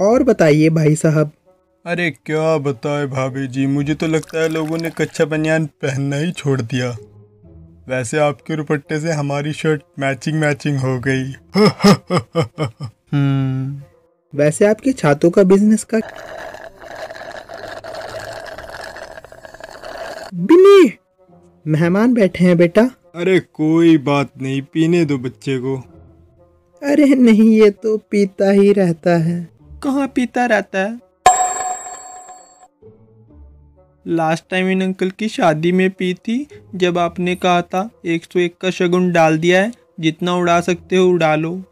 और बताइए भाई साहब। अरे क्या बताए भाभी जी मुझे तो लगता है लोगों ने कच्चा बनियान पहनना ही छोड़ दिया। वैसे आपके दुपट्टे से हमारी शर्ट मैचिंग मैचिंग हो गई। हम्म वैसे आपके छातों का बिज़नेस का बिनी मेहमान बैठे हैं बेटा। अरे कोई बात नहीं पीने दो बच्चे को। अरे नहीं ये तो पीता ही रहता है। कहाँ पीता रहता है? लास्ट टाइम इन अंकल की शादी में पी थी, जब आपने कहा था 101 का शगुन डाल दिया है, जितना उड़ा सकते हो उड़ा लो।